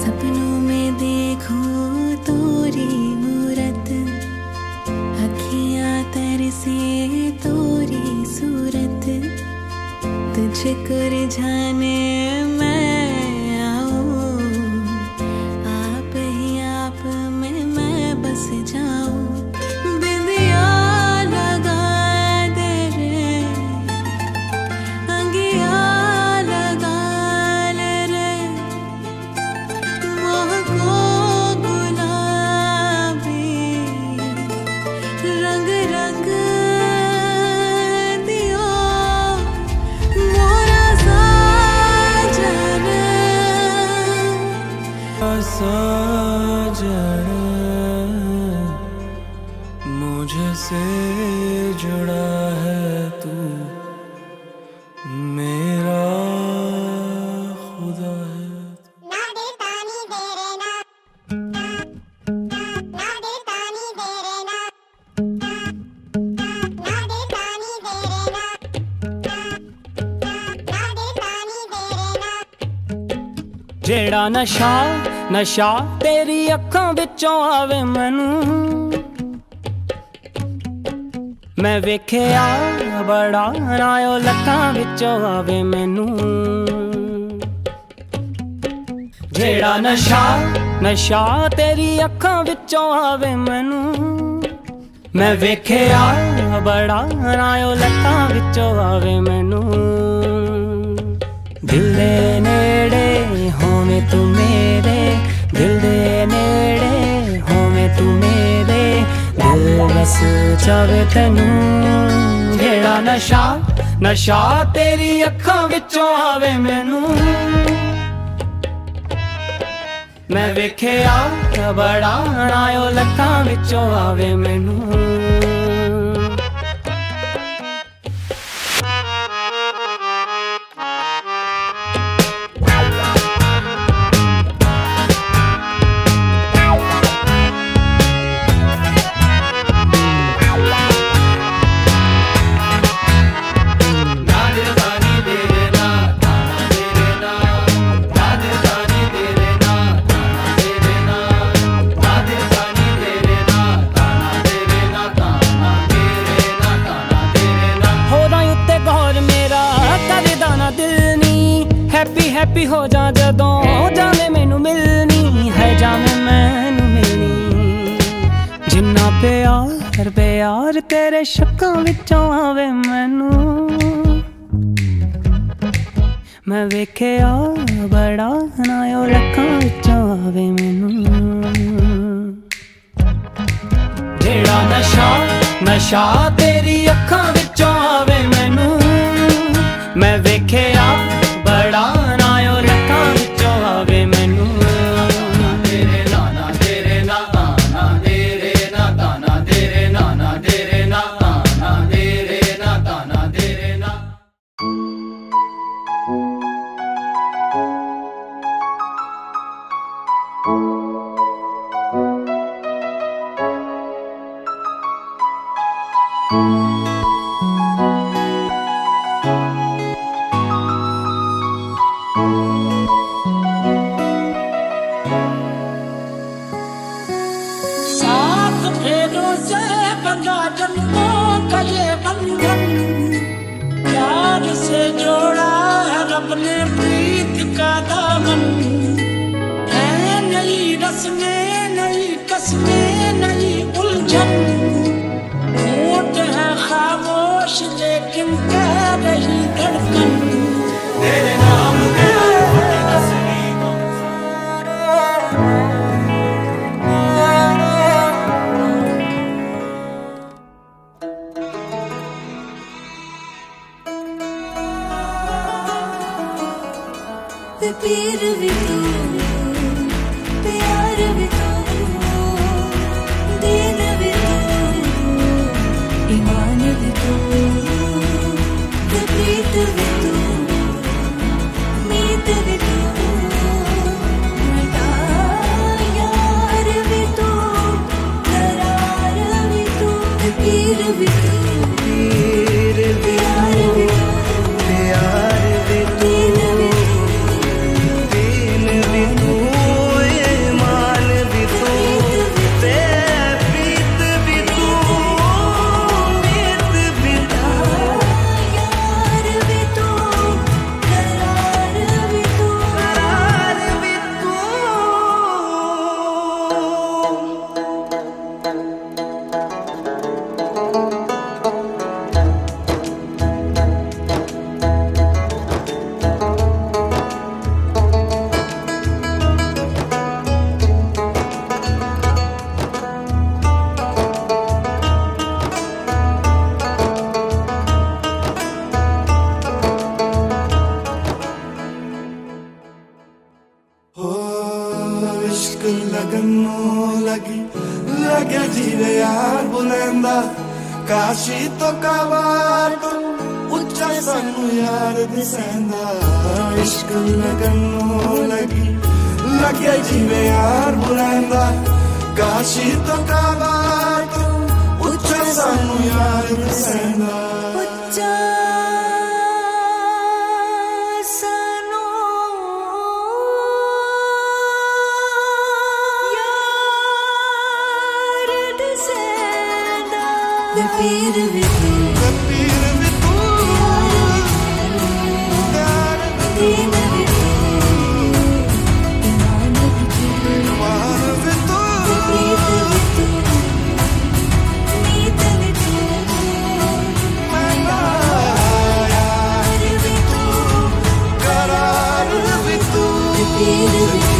सपनों में देखो तोरी मूरत अखियां तरसे तोरी सूरत तुझको रिझाने ना ना दे तानी दे रे ना ਜਿਹੜਾ ਨਸ਼ਾ ਨਸ਼ਾ ਤੇਰੀ ਅੱਖਾਂ ਵਿੱਚੋਂ ਆਵੇ ਮੈਨੂੰ ਮੈਂ ਵੇਖਿਆ ਬੜਾ ਨਾ ਉਹ ਵਿੱਚੋਂ ਆਵੇ ਮੈਨੂੰ। ਜਿਹੜਾ ਨਸ਼ਾ ਨਸ਼ਾ ਤੇਰੀ ਅੱਖਾਂ ਵਿੱਚੋਂ ਆਵੇ ਮੈਨੂੰ। ਮੈਂ ਵੇਖਿਆ ਬੜਾ ਨਾ ਉਹ ਲੱਖਾਂ ਵਿੱਚੋਂ ਆਵੇ ਮੈਨੂੰ। ਦਿਲ ਨੇੜੇ ਹੋਵੇਂ ਤੂੰ ਮੇਰੇ ਦਿਲ ਜਾਵੇ ਤੈਨੂੰ ਜਿਹੜਾ ਨਸ਼ਾ ਨਸ਼ਾ ਤੇਰੀ ਅੱਖਾਂ ਵਿੱਚੋਂ ਆਵੇ ਮੈਨੂੰ। ਮੈਂ ਵੇਖਿਆ ਬੜਾ ਨਾ ਲੱਖਾਂ ਵਿੱਚੋਂ ਆਵੇ ਮੈਨੂੰ। ਹੈਪੀ ਹੋ ਜਾ ਜਦੋਂ ਜਾਵੇਂ ਮੈਨੂੰ ਮਿਲਣੀ ਹੈ ਜਾਵੇਂ ਮੈਨੂੰ ਮਿਲਣੀ। ਜਿੰਨਾ ਪਿਆਰ ਪਿਆਰ ਤੇਰੇ ਸ਼ੱਕਾਂ ਵਿੱਚੋਂ ਆਵੇ ਮੈਨੂੰ। ਮੈਂ ਵੇਖਿਆ ਬੜਾ ਨਾ ਉਹ ਲੱਖਾਂ ਵਿੱਚੋਂ ਆਵੇ ਮੈਨੂੰ। ਜਿਹੜਾ ਨਸ਼ਾ ਨਸ਼ਾ ਤੇਰੀ ਅੱਖਾਂ प्यार से जोड़ा है रब ने प्रीत का दामन। नई रस्में नई कस्में नई उलझन होठ है खामोश लेकिन कह रही धड़कन तेरे नाम ਤੂੰ ਤੇ ਪੀਰ ਲੱਗਿਆ ਜੀਵੇ ਯਾਰ ਬੁਲੰਦਾ ਕਾਸ਼ੀ ਤੋਂ ਕਾਬਾ ਉੱਚਾ ਸਾਨੂੰ ਯਾਰ ਦਿਸੈਂਦਾ। ਇਸ਼ਕ ਲਗਨ ਨੂੰ ਲੱਗੀ ਲੱਗਿਆ ਜੀਵੇ ਯਾਰ ਬੁਲੰਦਾ ਕਾਸ਼ੀ ਤੋਂ ਕਾਬਾ ਉੱਚਾ ਸਾਨੂੰ ਯਾਰ ਦਿਸੈਂਦਾ। ਪੀਰ ਵੀ ਤੂੰ। ਪੀਰ ਕਰਾਰ ਵੀ